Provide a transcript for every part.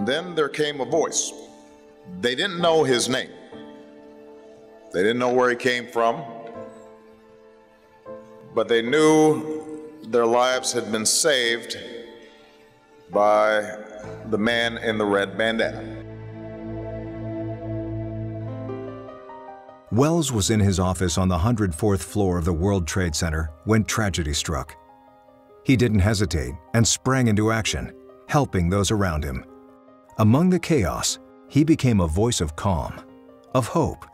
And then there came a voice. They didn't know his name, they didn't know where he came from, but they knew their lives had been saved by the man in the red bandana. Welles was in his office on the 104th floor of the World Trade Center when tragedy struck. He didn't hesitate and sprang into action, helping those around him. Among the chaos, he became a voice of calm, of hope.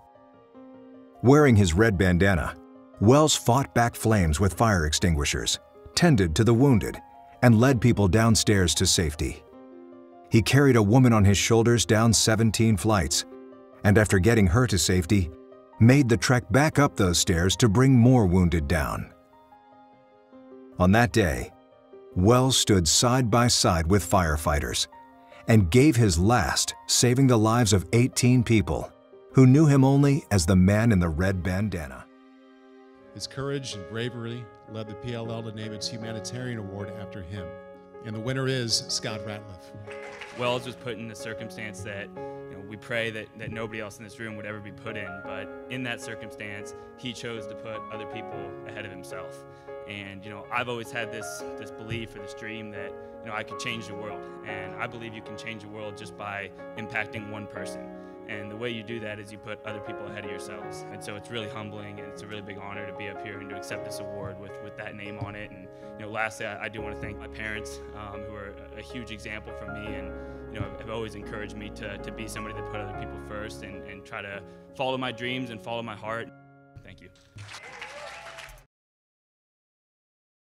Wearing his red bandana, Welles fought back flames with fire extinguishers, tended to the wounded, and led people downstairs to safety. He carried a woman on his shoulders down 17 flights, and after getting her to safety, made the trek back up those stairs to bring more wounded down. On that day, Welles stood side by side with firefighters and gave his last, saving the lives of 18 people who knew him only as the man in the red bandana. His courage and bravery led the PLL to name its humanitarian award after him. And the winner is Scott Ratliff. Welles was put in a circumstance that you know, we pray that, that nobody else in this room would ever be put in, but in that circumstance, he chose to put other people ahead of himself. And you know, I've always had this this belief or this dream that you know I could change the world, and I believe you can change the world just by impacting one person. And the way you do that is you put other people ahead of yourselves. And so it's really humbling and it's a really big honor to be up here and to accept this award with, with that name on it. And you know, lastly, I, I do want to thank my parents, um, who are a huge example for me and you know have always encouraged me to, to be somebody that put other people first and, and try to follow my dreams and follow my heart. Thank you.